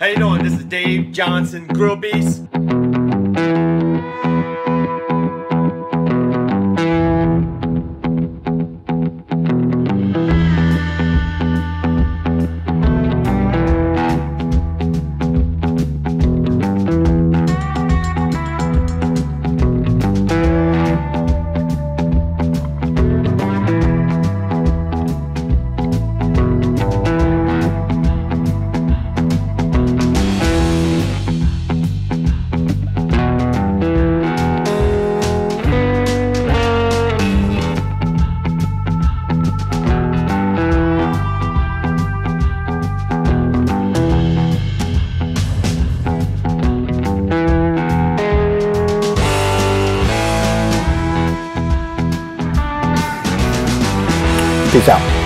How you doing? This is Dave Johnson, Grill 睡觉